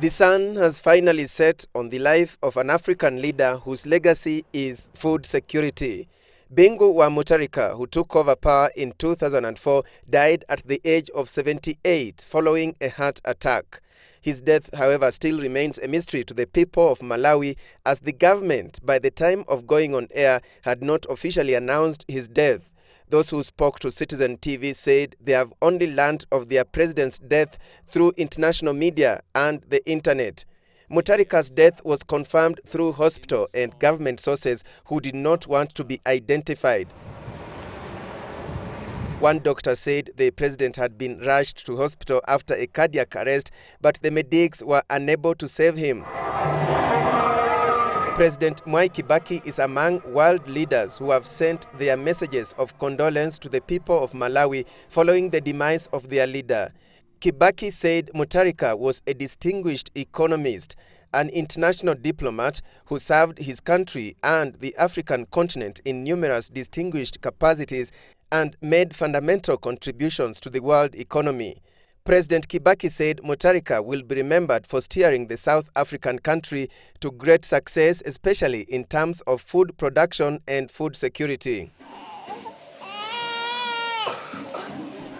The sun has finally set on the life of an African leader whose legacy is food security. Bingu wa Mutharika, who took over power in 2004, died at the age of 78 following a heart attack. His death, however, still remains a mystery to the people of Malawi as the government, by the time of going on air, had not officially announced his death. Those who spoke to Citizen TV said they have only learned of their president's death through international media and the internet. Mutharika's death was confirmed through hospital and government sources who did not want to be identified. One doctor said the president had been rushed to hospital after a cardiac arrest, but the medics were unable to save him. President Mwai Kibaki is among world leaders who have sent their messages of condolence to the people of Malawi following the demise of their leader. Kibaki said Mutharika was a distinguished economist, an international diplomat who served his country and the African continent in numerous distinguished capacities and made fundamental contributions to the world economy. President Kibaki said Mutharika will be remembered for steering the South African country to great success, especially in terms of food production and food security.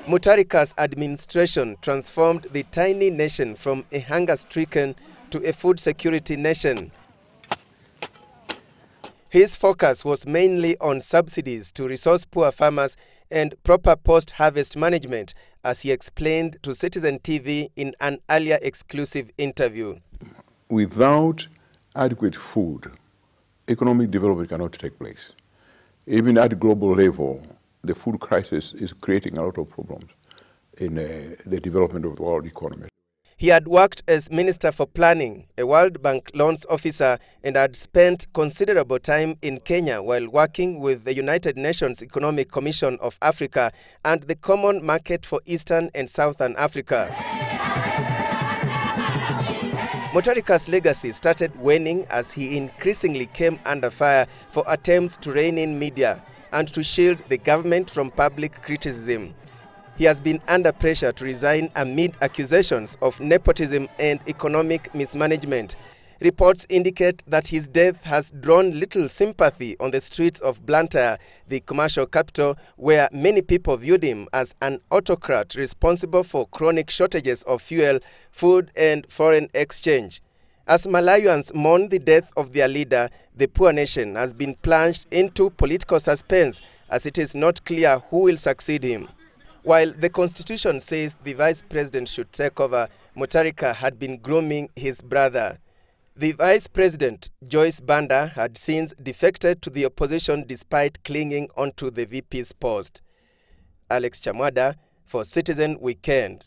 Mutharika's administration transformed the tiny nation from a hunger-stricken to a food security nation. His focus was mainly on subsidies to resource-poor farmers and proper post-harvest management, as he explained to Citizen TV in an earlier exclusive interview. Without adequate food, economic development cannot take place. Even at global level, the food crisis is creating a lot of problems in uh, the development of the world economy. He had worked as Minister for Planning, a World Bank loans officer, and had spent considerable time in Kenya while working with the United Nations Economic Commission of Africa and the Common Market for Eastern and Southern Africa. Mutharika's legacy started waning as he increasingly came under fire for attempts to rein in media and to shield the government from public criticism. He has been under pressure to resign amid accusations of nepotism and economic mismanagement. Reports indicate that his death has drawn little sympathy on the streets of Blantyre, the commercial capital, where many people viewed him as an autocrat responsible for chronic shortages of fuel, food and foreign exchange. As Malawians mourn the death of their leader, the poor nation has been plunged into political suspense as it is not clear who will succeed him. While the constitution says the vice president should take over, Mutharika had been grooming his brother. The vice president, Joyce Banda, had since defected to the opposition despite clinging onto the VP's post. Alex Chamwada for Citizen Weekend.